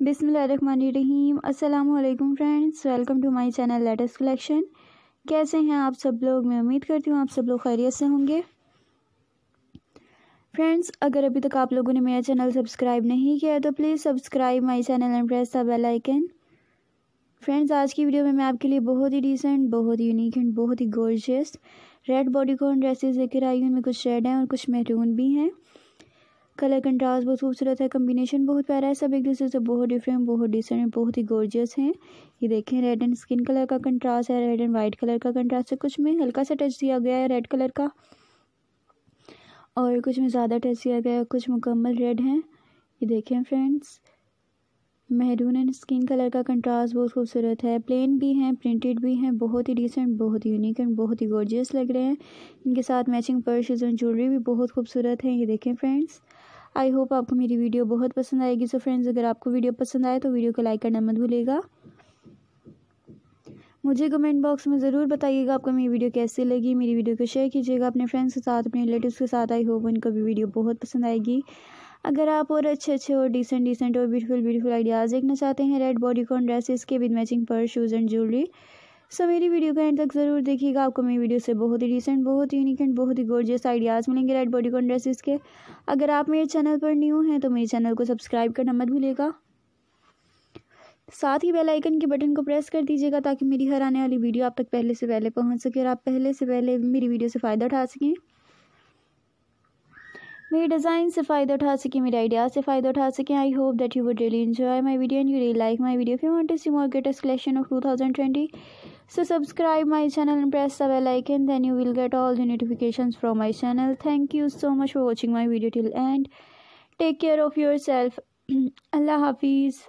बिसमीम अल्लाम friends, welcome to my channel latest collection. कैसे हैं आप सब लोग? मैं उम्मीद करती हूँ आप सब लोग खैरियत से होंगे। फ्रेंड्स, अगर अभी तक आप लोगों ने मेरा चैनल सब्सक्राइब नहीं किया है तो please subscribe my channel and press the bell icon. Friends, आज की वीडियो में मैं आपके लिए बहुत ही डिसेंट बहुत ही यूनिक एंड बहुत ही gorgeous red bodycon dresses लेकर आई हूँ। उनमें कुछ रेड हैं और कुछ मेहरून भी हैं। कलर कंट्रास्ट बहुत खूबसूरत है कम्बिनेशन बहुत प्यारा है, सब एक दूसरे से बहुत डिफरेंट बहुत डिसेंट बहुत ही गोर्जियस हैं। ये देखें रेड एंड स्किन कलर का कंट्रास्ट है रेड एंड वाइट कलर का कंट्रास्ट है। कुछ में हल्का सा टच दिया गया है रेड कलर का, और कुछ में ज़्यादा टच दिया गया है, कुछ मुकम्मल रेड हैं। ये देखें friends maroon and skin colour का कंट्रास्ट बहुत खूबसूरत है। प्लेन भी हैं प्रिंटेड भी हैं, बहुत ही डिसेंट बहुत ही यूनिक एंड बहुत ही गॉर्जियस लग रहे हैं। इनके साथ मैचिंग पर्सेज एंड ज्वेलरी भी बहुत खूबसूरत है, ये देखें फ्रेंड्स आई होप आपको मेरी वीडियो बहुत पसंद आएगी। सो फ्रेंड्स अगर आपको वीडियो पसंद आए तो वीडियो को लाइक करना मत भूलेगा मुझे कमेंट बॉक्स में ज़रूर बताइएगा आपको मेरी वीडियो कैसी लगी। मेरी वीडियो को शेयर कीजिएगा अपने फ्रेंड्स के साथ, अपने रिलेटिव्स के साथ। आई होप उनको भी वीडियो बहुत पसंद आएगी। अगर आप और अच्छे अच्छे और डिसेंट डिसेंट और ब्यूटीफुल ब्यूटीफुल आइडियाज़ देखना चाहते हैं रेड बॉडी कॉन ड्रेसेस के विद मैचिंग पर शूज़ एंड ज्वेलरी सो मेरी वीडियो को एंड तक ज़रूर देखिएगा। आपको मेरी वीडियो से बहुत ही डिसेंट बहुत ही यूनिक एंड बहुत ही गोर्जियस आइडियाज़ मिलेंगे रेड बॉडी कॉन ड्रेसेस के। अगर आप मेरे चैनल पर न्यू हैं तो मेरे चैनल को सब्सक्राइब करना मत भूलिएगा। साथ ही बेल आइकन के बटन को प्रेस कर दीजिएगा ताकि मेरी हर आने वाली वीडियो आप तक पहले से पहले पहुँच सके और आप पहले से पहले मेरी वीडियो से फ़ायदा उठा सकें। मेरे डिज़ाइन से फ़ायदा उठा सकें, मेरे आइडिया से फ़ायदा उठा सकें। I hope that you would really enjoy my video and you really like my video you want to see more greatest collection of 2020 so subscribe my channel and press the bell icon. Then you will get all the notifications from my channel. Thank you so much for watching my video till end. Take care of yourself. Allah hafiz